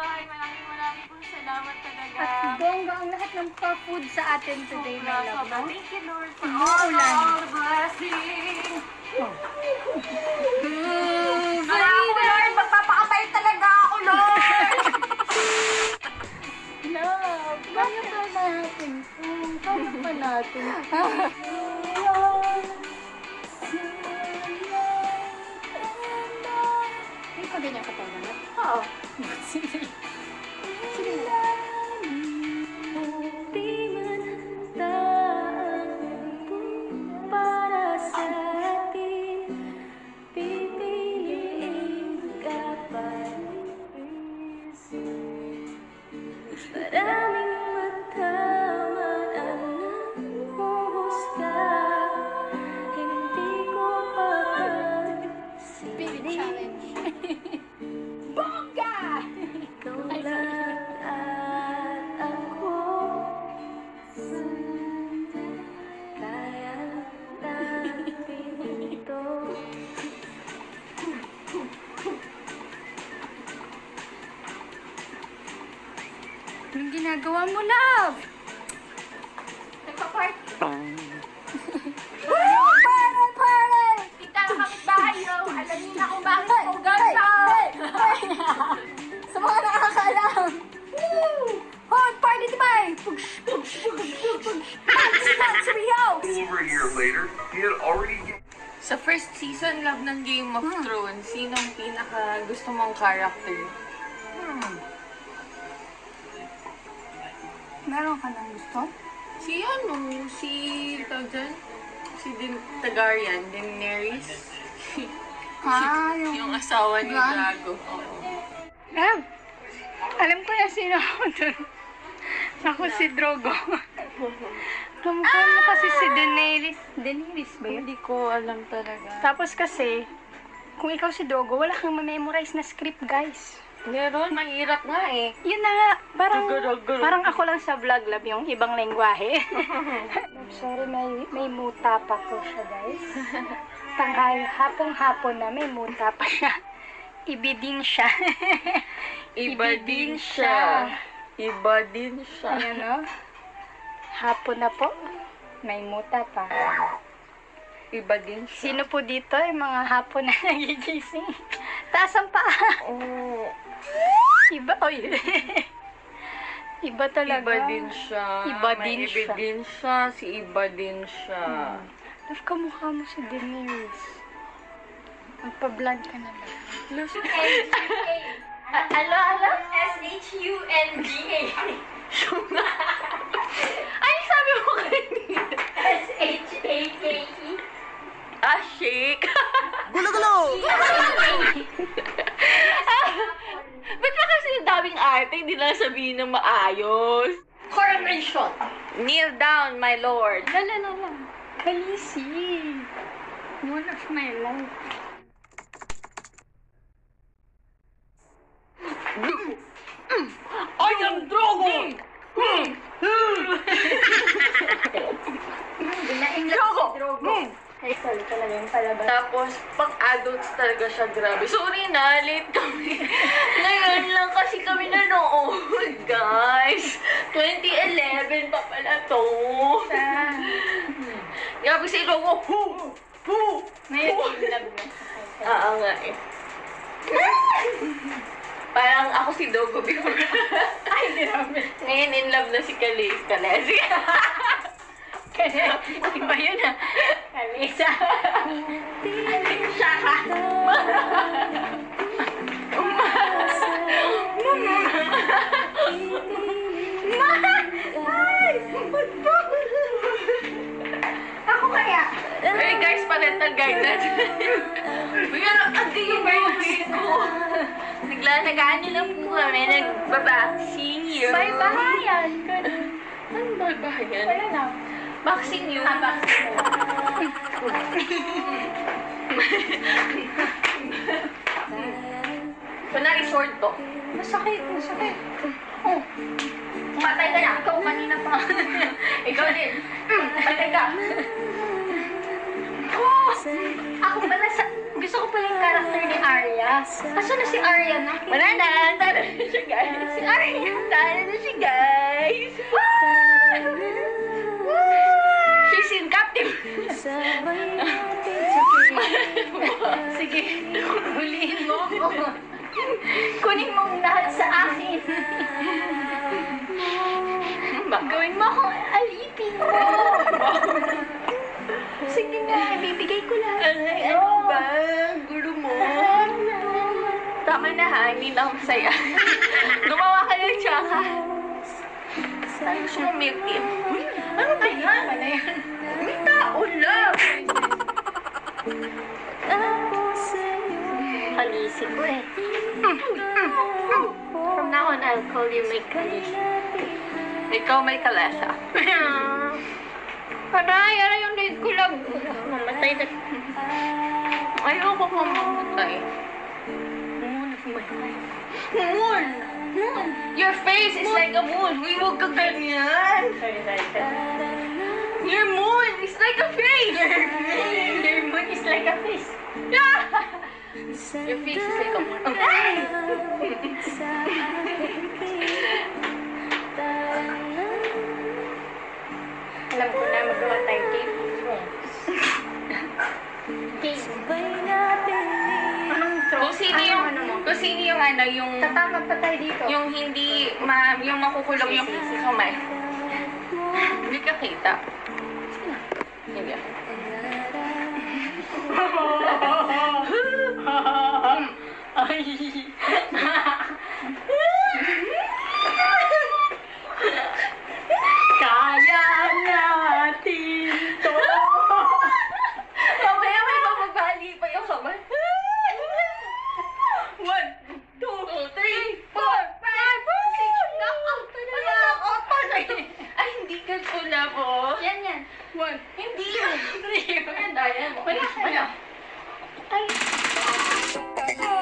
bahay. Maraming maraming po salamat talaga. At bongga ang lahat ng pa-food sa atin today, my love. no? Thank you, Lord, for Umuulan. all, all the blessings. Kaya ako, Lord, magpapakatay talaga ako, Lord. Love, kaya pa natin to. Kaya pa natin to. Pa ganyan ka pa naman. Oo. Sige. Sige. Di Anong ginagawa mo, love? Nagpa-part. Para, para! Tita, kapitbahay, yo. Alam niyo na kung bakit ako ganito. Sa mga nakakaalam. Woo! Hot party tibay! Push, push, push, push. Dance, dance, Rio! Over a year later, he had already Sa first season, love ng Game of Thrones, sinong pinaka gusto mong character? Meron ka ng gusto? Si ano, si, tawag dyan? Si Din Targaryen, Daenerys. Ah, yung... Yung asawa ni Bran? Drago. Oo. Love, alam ko na sino ako dun. Ako si Drogo. Kamukha mo kasi si Daenerys. Daenerys ba yun? Hindi ko alam talaga. Tapos kasi, kung ikaw si Drogo, wala kang ma-memorize na script, guys. Meron, mahirap nga eh. Yun na nga, parang, parang ako lang sa vlog, love, yung ibang lengguwahe. I'm sorry, may, may muta pa po siya, guys. Tanghal, hapong-hapon na, may muta pa siya. Ibidin siya. Iba din siya. Iba din siya. Ayan, no? Hapon na po. May muta pa. Iba din siya. Sino po dito yung mga hapon na nagigising? Taas ang paa. Oh, Iba, oy. Iba talaga. iba din siya. Iba May din iba siya. din siya. Si iba din siya. Love, kamukha mo si Daenerys. Magpa-blonde ka na ba? Ano, ano? S-H-U-N-D-A Ay, sabi mo kanina. S-H-A-K-E Ah, shake. Ba't ba kasi yung daming arte, hindi lang sabihin ng maayos? Coronation Kneel down, my lord. Lala, lala. Khaleesi. One of my life. I am Drogo! Binaing lang Drogo! si Drogo. Ay, sorry talaga yung palabas. Tapos, pang adults talaga siya, grabe. Sorry na, late kami. Ngayon lang kasi kami nanood, guys. 2011 pa pala to. Sa... Grabe si Logo. Hu! Hu! Ngayon, in love na. Oo nga eh. Parang ako si Dogo before. Ay, grabe. Ngayon in love na si Kalis. Kalesi. Iba yun ah. Kalesa. Siya ka. Ako kaya. Hey guys, parental guidance. Uy, ano, adi yung baby ko. Naglalagaan nila po kami, nagbabaksing yun. Bye-bye. Ganun. Ano bye-bye Wala na. Vaccine yun. Ah, na lang. Kunwari sword to. Masakit, masakit. Oh. Patay ka na. Ikaw kanina pa. Ikaw din. Patay ka. Oh! Ako pala sa... Gusto ko pala yung character ni Arya. Asa na si Arya na? Wala na, tara na siya guys. Si Arya, tara na siya guys. She's in captive. Sige, huliin mo ako. Kunin mo ang lahat sa akin. Gawin mo ako alipin mo. Sige na, bibigay ko lahat. Ay, ano ba? Gulo mo. Tama na ha, hindi na ako masaya. Gumawa ka ng tsaka. Gusto mo milk tea? Ano ba yan? Ano yan? May tao lang. Kalisi ko eh. From now on, I'll call you my kalisi. Ikaw may kalasa. Aray, aray yung leg ko lang. Mamatay na. Ayoko mamatay. Moon! Moon! Your face is like a moon. Huwag ka ganyan. Your moon is like a face. Your moon is like a fish. Your face is like a moon. Alam ko na magawa tayo game. Game. Anong throw? Kung sino yung, Ano, ano kung sino yung ano, yung, Tatamad pa tayo dito. yung hindi, ma, yung makukulong yung kamay. Hindi ka kita. Hindi. Kaya natin to. Mamaya may mababali pa yung kamay. One, two, three, four, five, six, knockout pa na knockout pa na Ay, hindi ka pula po. Yan yan. One, Three, yan, wala. Ay.